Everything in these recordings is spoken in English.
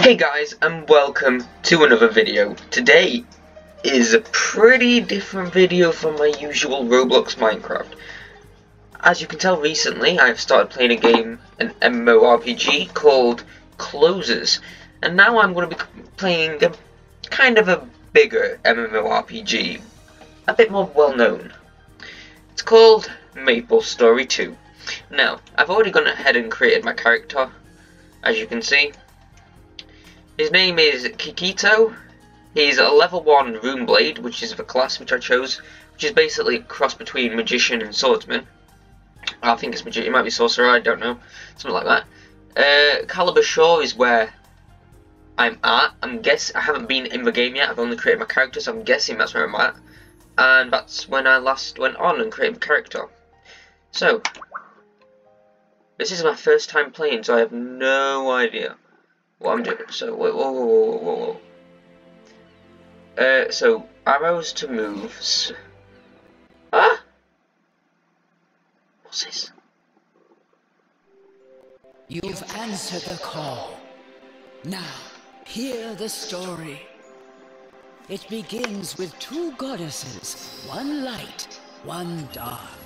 Hey guys and welcome to another video. Today is a pretty different video from my usual Roblox Minecraft. As you can tell recently I've started playing a game, an MMORPG called Closers and now I'm going to be playing a kind of a bigger MMORPG, a bit more well known. It's called Maple Story 2. Now, I've already gone ahead and created my character, as you can see. His name is Kikito. He's a level 1 Runeblade, which is the class which I chose, which is basically a cross between Magician and Swordsman. I think it's Magician, it might be Sorcerer, I don't know. Something like that. Uh, Caliber Shore is where I'm at. I'm guess I haven't been in the game yet, I've only created my character, so I'm guessing that's where I'm at. And that's when I last went on and created my character. So, this is my first time playing, so I have no idea what I'm doing. So, whoa, whoa, whoa, whoa, whoa. Uh, so, arrows to moves. Ah! What's this? You've answered the call. Now, hear the story. It begins with two goddesses, one light, one dark.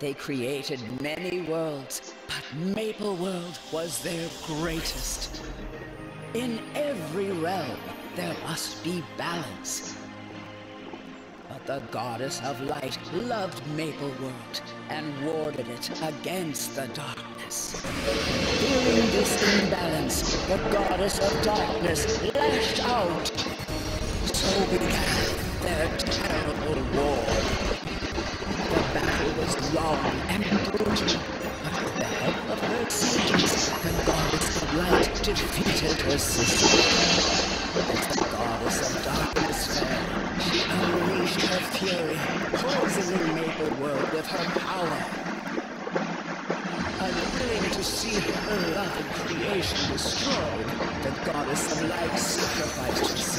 They created many worlds, but Maple World was their greatest. In every realm, there must be balance. But the goddess of light loved Maple World and warded it against the darkness. Fearing this imbalance, the goddess of darkness lashed out. So began their terrible war. Was long and brutal, but with the help of her sages, the goddess of light defeated her sister. As the goddess of darkness fell, she unleashed her fury, poisoning the Maple World with her power. Unwilling to see her loved creation destroyed, the goddess of light sacrificed herself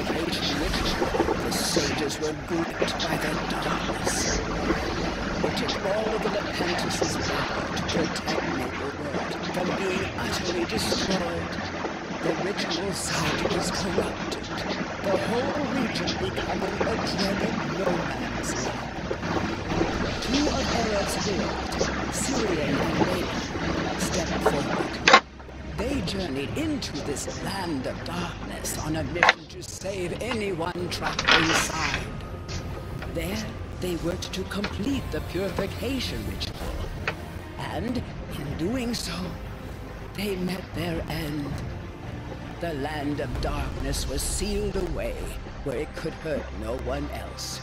the purification the sages were gripped by the darkness. It took all of the Lepentus' power to protect Maple World from being utterly destroyed. The ritual site was corrupted, the whole region becoming a dreaded land. Two of Arab's heroes, Syrian and Raven, stepped forward. Journeyed into this land of darkness on a mission to save anyone trapped inside. There, they worked to complete the purification ritual. And in doing so, they met their end. The land of darkness was sealed away where it could hurt no one else.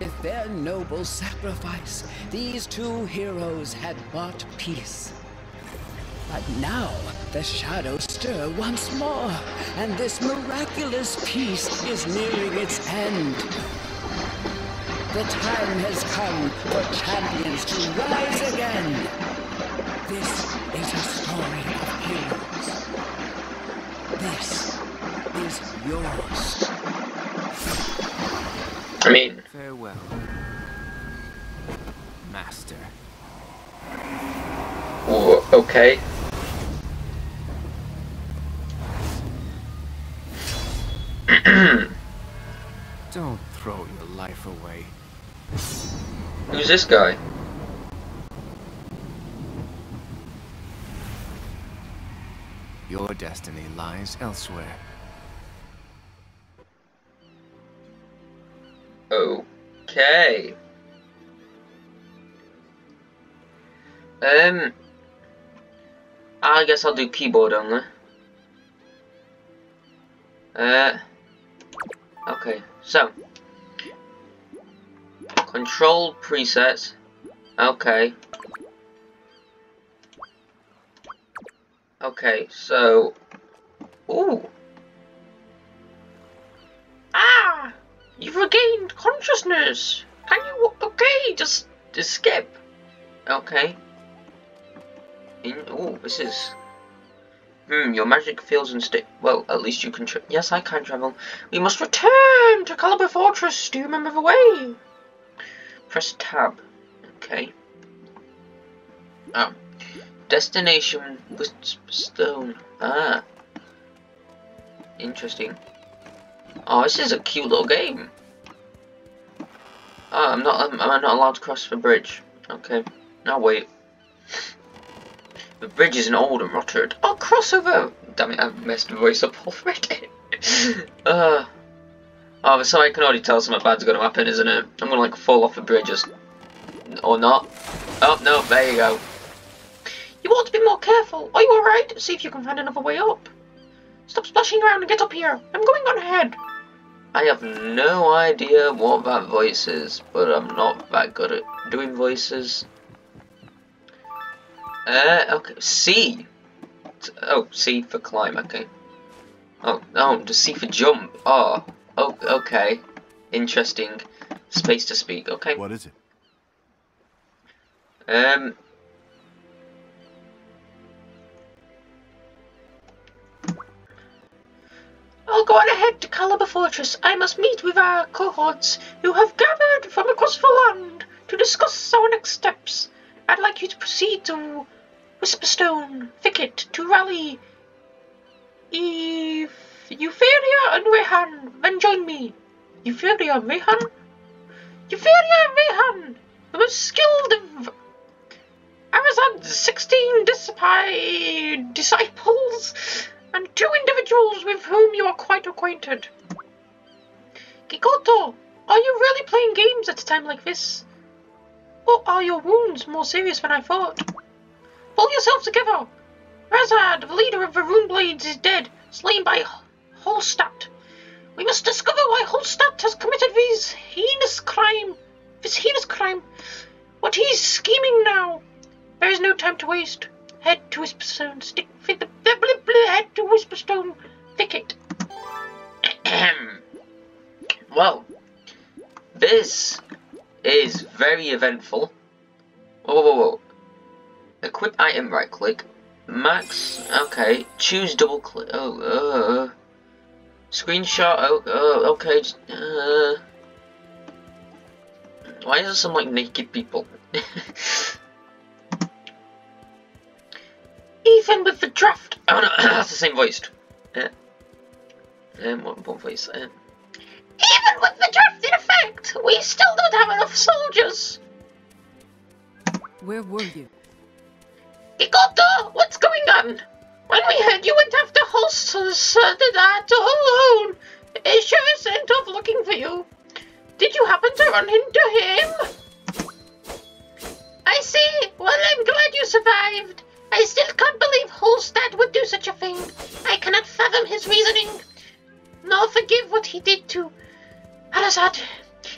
With their noble sacrifice, these two heroes had bought peace. But now the shadows stir once more, and this miraculous peace is nearing its end. The time has come for champions to rise again. This is a story of heroes. This is yours. I mean, Farewell, Master. w- okay. Don't throw your life away. Who's this guy? Your destiny lies elsewhere. Okay. Um, I guess I'll do keyboard only. Uh, okay, so. Control presets. Okay. Okay, so... Ooh. Ah! You've regained consciousness! Can you... Okay, just, just skip. Okay. In, ooh, this is... Hmm, your magic feels unstable. Well, at least you can tra- Yes, I can travel. We must return to Caliber Fortress. Do you remember the way? Press tab. Okay. Oh. Destination Stone. Ah. Interesting. Oh, this is a cute little game. Oh, I'm not. Am I not allowed to cross the bridge? Okay. Now wait. The bridge is an old and rotted. I'll cross over. Damn it! I've messed the voice up already. uh. Oh, so I can already tell something bad's gonna happen, isn't it? I'm gonna like fall off the bridge, or not. Oh no! There you go. You ought to be more careful. Are you alright? See if you can find another way up. Stop splashing around and get up here. I'm going on ahead. I have no idea what that voice is, but I'm not that good at doing voices. Uh, okay, C. Oh, C for climb, okay. Oh, no, the C for jump. Oh, oh, okay. Interesting. Space to speak, okay. What is it? Um, I'll go on ahead to Caliber Fortress. I must meet with our cohorts who have gathered from across the land to discuss our next steps. I'd like you to proceed to Whisperstone Thicket to rally Eve, Euphoria and Rehan. Then join me. Euphoria and Rehan? Euphoria and Rehan, the most skilled of Arazad's 16 discipi- disciples and two individuals with whom you are quite acquainted. Kikoto, are you really playing games at a time like this? Or are your wounds more serious than I thought? Pull yourself together! Razad, the leader of the Runeblades, is dead, slain by Holstatt. We must discover why Holstatt has committed this heinous crime. This heinous crime. What he's scheming now. There is no time to waste. Head to Whisperstone. Stick fit the head to Whisperstone thicket. well, this is very eventful. Whoa, whoa, whoa. Equip item, right click. Max, okay. Choose double click. Oh, uh. Screenshot, oh, uh, okay. Uh. Why is there some, like, naked people? Even with the draft. Oh no, that's the same voice. Uh, um, what, what voice? Um, even with the draft in effect, we still don't have enough soldiers. Where were you? Ikoto, what's going on? When we heard you went after Holsters uh, that alone, I sure sent off looking for you. Did you happen to run into him? I see. Well, I'm glad you survived. I still can't believe Holstatt would do such a thing. I cannot fathom his reasoning, nor forgive what he did to Arazad.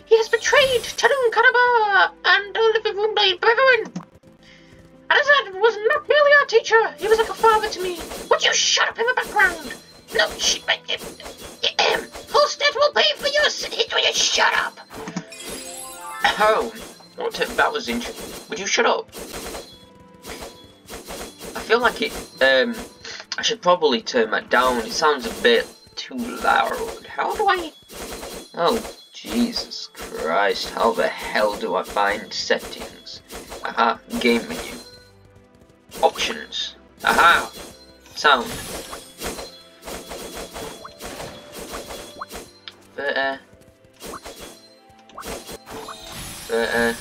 He has betrayed Tarun Karaba and all of the Runeblade brethren. Arazad was not merely our teacher, he was like a father to me. Would you shut up in the background? No, sh- uh, uh, Holstatt will pay for your sin. Will you shut up? Oh, what that was interesting. Would you shut up? I feel like it, um, I should probably turn that down. It sounds a bit too loud. How do I, oh, Jesus Christ. How the hell do I find settings? Aha, game menu. Options. Aha! Sound. Better. Better.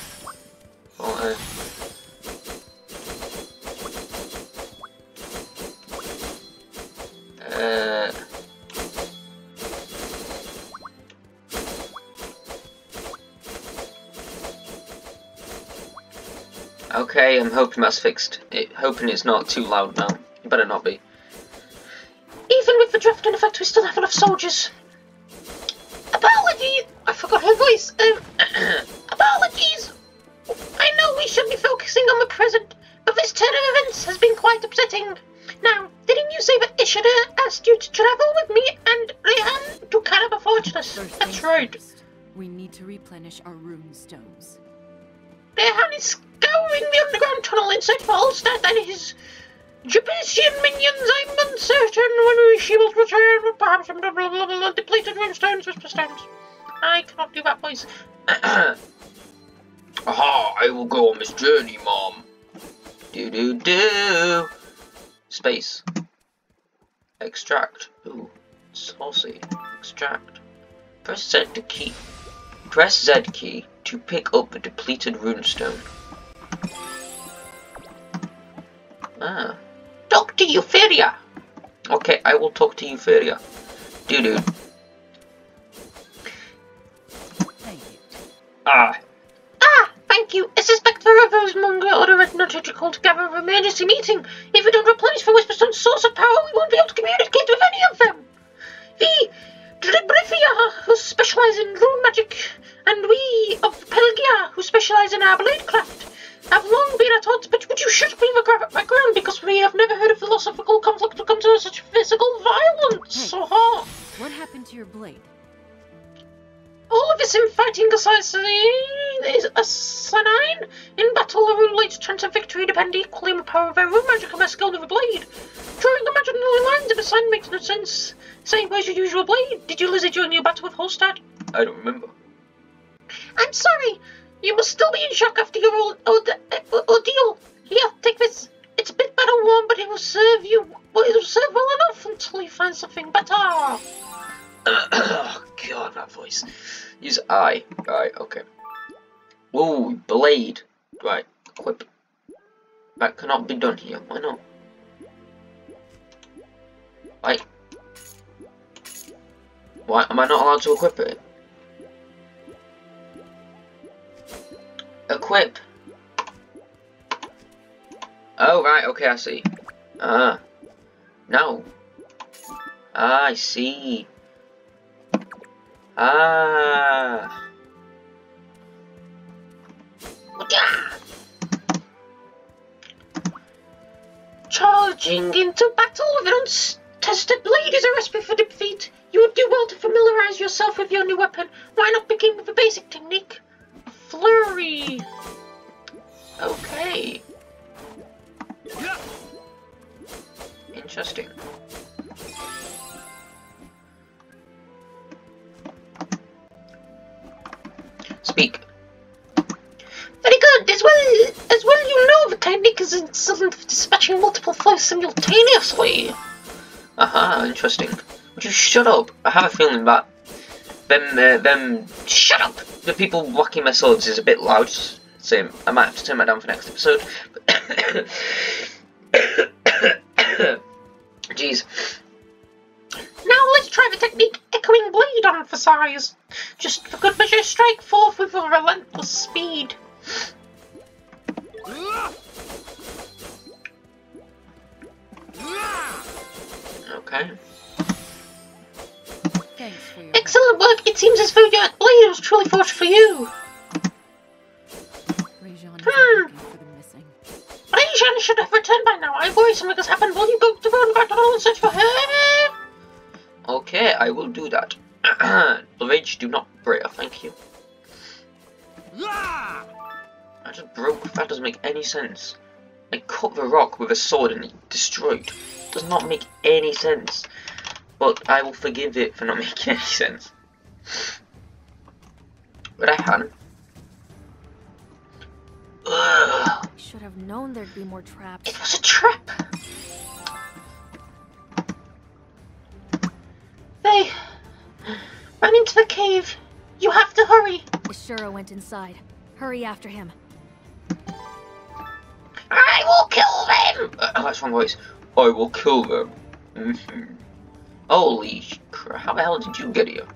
Okay, I'm hoping that's fixed. It, hoping it's not too loud now. It better not be. Even with the draft in effect, we still have enough soldiers. Apologies! I forgot her voice. Um, apologies! I know we should be focusing on the present, but this turn of events has been quite upsetting. Now, didn't you say that Ishida asked you to travel with me and Rehan to Caliber Fortress? That's right. We need to replenish our rune stones. Rehan is scouring the underground tunnel in search for Ulstad and his Japesian minions. I'm uncertain when she will return with perhaps some blah, blah, blah, blah, depleted runestones, whisper stones. I cannot do that voice. Aha, I will go on this journey, Mom. Do do do. Space. Extract. Ooh, saucy. Extract. Press Z to key. Press Z key to pick up the depleted runestone. Ah. Talk to Euphoria. Okay, I will talk to Euphoria. Doo doo. Ah. Ah, thank you. I suspect the Reversmonger ordered Ethnotechnical to gather an emergency meeting. If we don't replenish the Whisperstone's source of power, we won't be able to communicate with any of them. The Dribrithia, who specialize in rune magic, Pelgia, who specialize in our blade craft, have long been at odds, but would you shut me the gra- background because we have never heard of philosophical conflict to come to such physical violence. Hey. Oh, What happened to your blade? all of this infighting assassin is asinine. In battle, the rune light's chance of victory depend equally on the power of their rune magic and their skill with a blade. Drawing imaginary lines of a sign makes no sense. Saying, where's your usual blade? Did you lose it during your battle with Holstatt? I don't remember. I'm sorry. You must still be in shock after your old, old, uh, ordeal. Here, take this. It's a bit better worn, but it will serve you. Well, it will serve well enough until you find something better. oh god, that voice. Use I. Right, okay. Ooh, blade. Right, equip. That cannot be done here. Why not? Why? Why am I not allowed to equip it? Equip. Oh right, okay, I see. Ah. No. Ah, I see. Ah. Charging into battle with an untested blade is a recipe for defeat. You would do well to familiarize yourself with your new weapon. Why not begin with a basic technique? Flurry. Okay. Interesting. Speak. Very good. As well as well, you know the technique is dispatching multiple foes simultaneously. Aha, interesting. Would you shut up? I have a feeling that them, uh, them, shut up! The people whacking my swords is a bit loud, so I might have to turn that down for next episode. Jeez. Now let's try the technique Echoing Blade on for size. Just for good measure, strike forth with a relentless speed. Okay. Thanks for your Excellent work. It seems as though your blade was truly forged for you. Rajan Hmm. looking for the missing. Rajan should have returned by now. I worry something has happened. Will you go to the battle and search for her? Okay, I will do that. the rage do not break, thank you. I just broke, that doesn't make any sense. I cut the rock with a sword and it destroyed. Does not make any sense. But I will forgive it for not making any sense. But I can. Ugh, We should have known there'd be more traps. It was a trap. They ran into the cave. You have to hurry. Ashura went inside. Hurry after him. I will kill them. uh, that's wrong voice. I will kill them. Mhm. Holy crap, how the hell did you get here?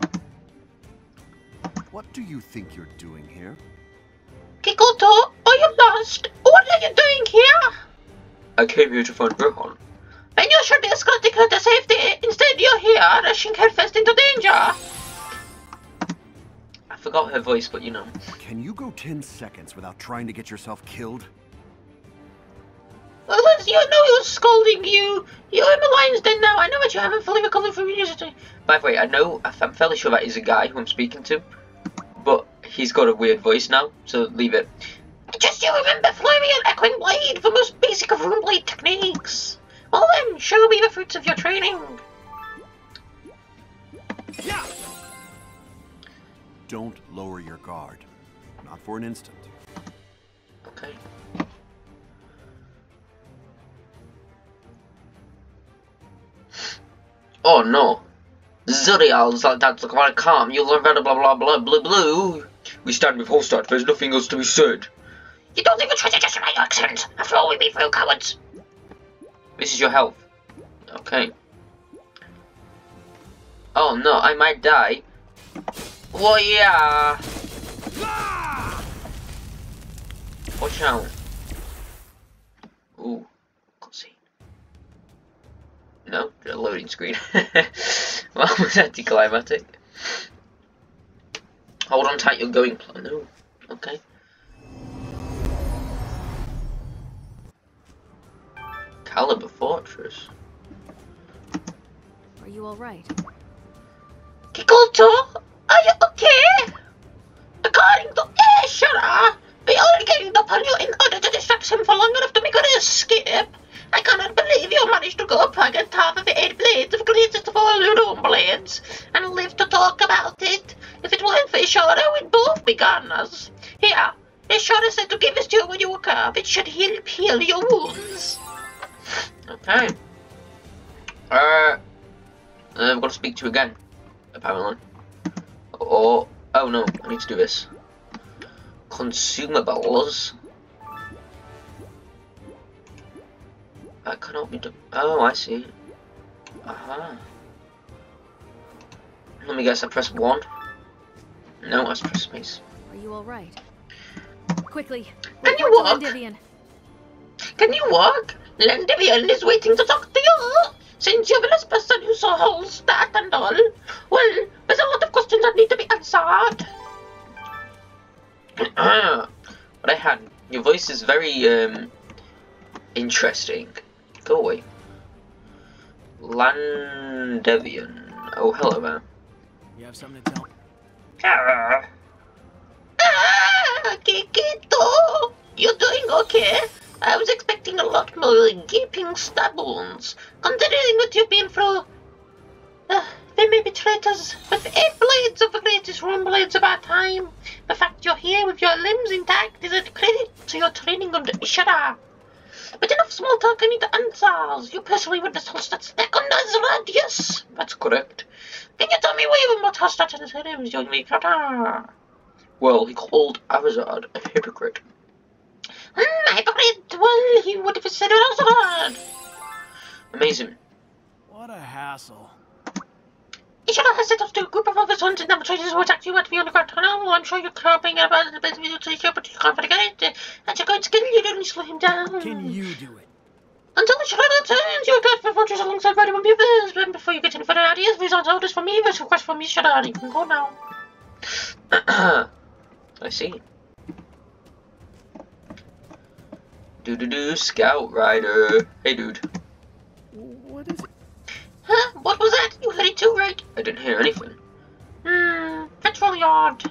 What do you think you're doing here? Kikoto, are you lost? What are you doing here? I came here to find Rohan. Then you should be escorting her to safety instead you're here, rushing her first into danger. I forgot her voice, but you know. Can you go 10 seconds without trying to get yourself killed? Oh, well, Liz, you know was scolding you. You're in the lion's den now. I know that you haven't fully recovered from your. By the way, I know, I'm fairly sure that is a guy who I'm speaking to, but he's got a weird voice now, so leave it. Just you remember Flareon Echoing Blade, the most basic of Rune Blade techniques. Well then, show me the fruits of your training. Don't lower your guard. Not for an instant. Okay. Oh no. Like that's quite calm. You'll learn better blah blah blah blah blue. We stand with Holstatt, there's nothing else to be said. You don't even try to justify your actions. After all, we be real cowards. This is your health. Okay. Oh no, I might die. Well yeah. Watch out. Ooh. No, a loading screen. well, was anticlimactic. Hold on tight, you're going pl- No. Okay. Caliber Fortress. Are you alright? Kikoto, are you okay? According to eh, Ashura, we only ganged up on you in order to distract him for long enough to make an escape. I cannot believe you managed to go upon half of eight blades of greatest of all Ludum blades and live to talk about it. If it weren't for Ishara, we'd both be goners. Here, Ishara said to give this to you when you woke up. It should help heal your wounds. Okay. Uh, I've got to speak to you again, apparently. Or, oh no, I need to do this. Consumables. That cannot be done. Oh, I see. Aha. Let me guess, I press 1. No, I press space. Are you alright? Quickly! Can you walk? Lendivian. Can you walk? Lendivian is waiting to talk to you. Since you're the last person who saw Holstatt and all, well, there's a lot of questions that need to be answered. but I had. Your voice is very, um, interesting. Go away. Landevian. Oh, hello there. You have something to tell me? Ah, Ah, Kikito, you're doing okay. I was expecting a lot more gaping stab wounds, considering what you've been through. Uh, they may be traitors, but eight blades of the greatest rune blades of our time. The fact you're here with your limbs intact is a credit to your training under Ishara. But enough small talk, I need the answers. You personally witnessed Holstatt's neck under his yes? that's correct. Can you tell me what even about Holstatt and his limbs, young Mikata? Well, he called Avazard a hypocrite. Hmm, hypocrite. Well, he would have said it also. Amazing. What a hassle. Ishara has set up to a group of other sons and demonstrators who attacked you at the underground tunnel. I'm sure you're coping about the best video to you, but you can't forget it. That's uh, a good skill. You don't slow him down. Can you do it? Until the Ishara returns, you're good for fortress alongside Vitamin Beavers. But before you get any further ideas, these aren't orders from me. This request from Ishara. You can go now. I see. Do do do, Scout Rider. Hey, dude. What is it? Huh? What was that? You heard it too, right? I didn't hear anything. Hmm, that's really odd.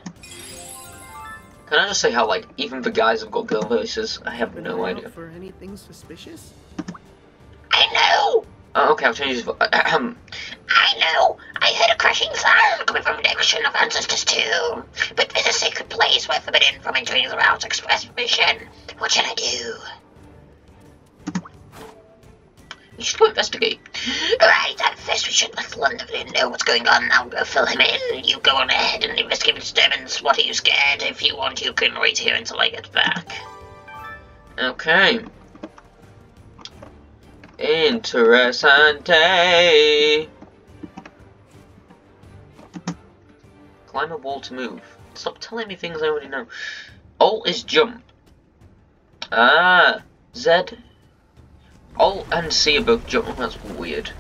Can I just say how, like, even the guys have got girl voices? I have Been no idea. For anything suspicious? I know! Oh, okay, I'll change his vo- Ahem. I know! I heard a crashing sound coming from the direction of Ancestors 2. But there's a sacred place where forbidden from entering the route's express permission. What should I do? You should go investigate. Right, at first we should let London know what's going on. I'll go fill him in. You go on ahead and investigate the disturbance. What are you scared? If you want, you can wait here until I get back. Okay. Interessante. Climb a wall to move. Stop telling me things I already know. Alt is jump. Ah, Z. Oh, and see are both jumping, that's weird.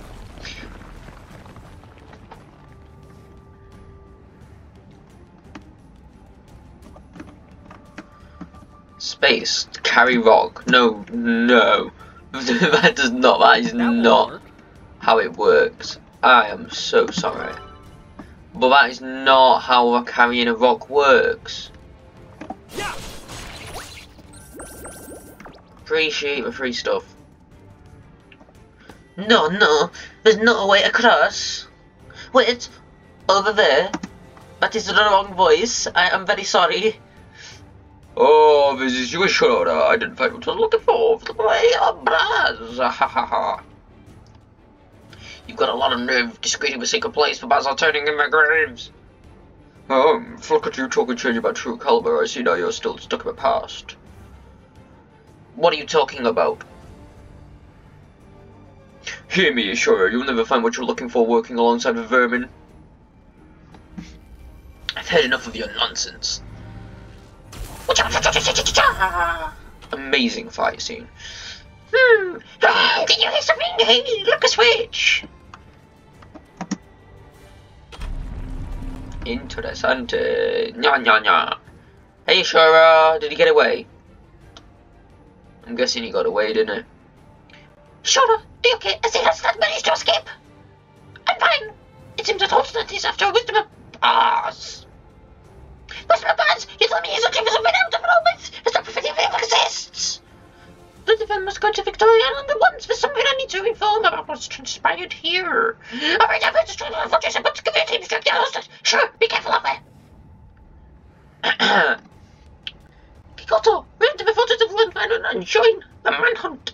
Space, carry rock. No, no. that does not, that is that not how it works. I am so sorry. But that is not how carrying a rock works. Yeah. Appreciate the free stuff. No, no, there's no way across. Wait, over there. That is the wrong voice. I am very sorry. Oh, this is your shoulder. I didn't find what I was looking for. For the way of Braz. Ha ha ha. You've got a lot of nerve discreting the secret place for Basil turning in my graves. Um, look at you talking change about true caliber. I see now you're still stuck in the past. What are you talking about? Hear me, Ashura. You'll never find what you're looking for working alongside the vermin. I've had enough of your nonsense. Amazing fight scene. Hmm. Ah, did you hear something? Hey, look a switch. Interessante. Nya nya nya. Hey Ashura, did he get away? I'm guessing he got away, didn't he? Be okay. I see that's not managed to escape. I'm fine. It seems that Holston is after wisdom of bars. Wisdom of bars, you tell me he's looking for something out of. It's not perfectly if it exists. The defense must go to Victoria Island at once. There's something I need to inform about what's transpired here. I'm going to try to fortress and put a team to down Holston. Sure, be careful out there. Kikoto, move to the fortress of Lundman and join the manhunt.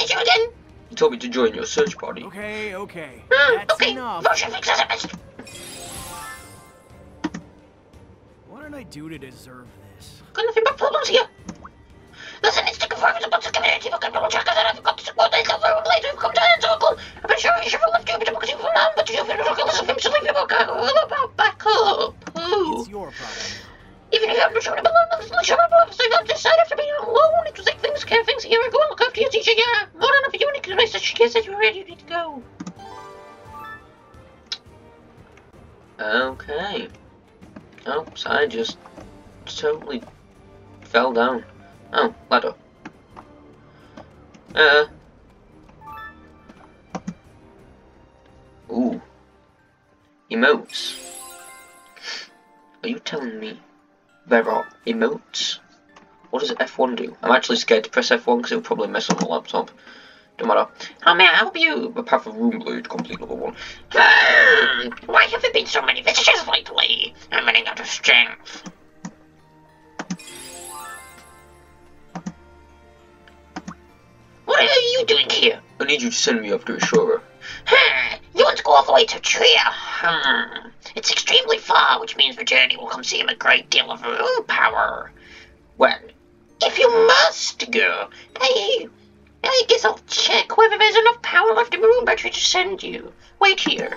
How inconvenient. Did you join? Did you again? He told me to join your search party. Okay, okay. Hmm, That's okay, enough. motion fixes. What did I do to deserve this? Got nothing but problems here. Listen, it's to confirm it's about the community for double checkers and I forgot to support the government later. We've come to an circle. I'm pretty sure you should have left you because you from now, but you feel like listen to him, so leave him back up. Back up. Ooh. It's your problem. Even if you haven't shown him alone, let's show him off. So you have to decide after being alone. Like things, here. Go and look after your teacher. Yeah, than enough and place that she said you're ready. To go. Okay. Oops, I just totally fell down. Oh, ladder. Uh. Ooh. Emotes. Are you telling me there are emotes? What does F1 do? I'm actually scared to press F1 because it'll probably mess up my laptop. Don't matter. How may I help you? The Path of Rune Blade, complete level 1. Hmm, why have there been so many visitors lately? I'm running out of strength. What are you doing here? I need you to send me after Ashura. Hmm, you want to go all the way to Tria? Hmm, it's extremely far, which means the journey will consume a great deal of rune power. Go, I, guess I'll check whether there's enough power left in the rune battery to send you. Wait here.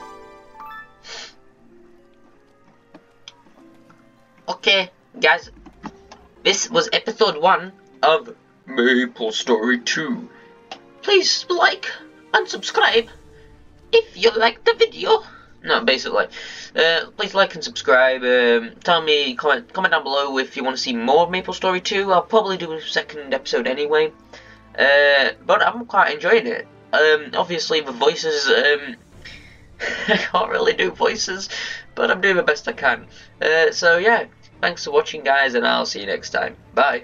Okay, guys, this was episode one of Maple Story 2. Please like and subscribe if you like the video. No, basically. Uh, please like and subscribe. Um, tell me, comment, comment down below if you want to see more of Maple Story 2. I'll probably do a second episode anyway. Uh, but I'm quite enjoying it. Um, obviously, the voices, um, I can't really do voices, but I'm doing the best I can. Uh, so, yeah, thanks for watching, guys, and I'll see you next time. Bye.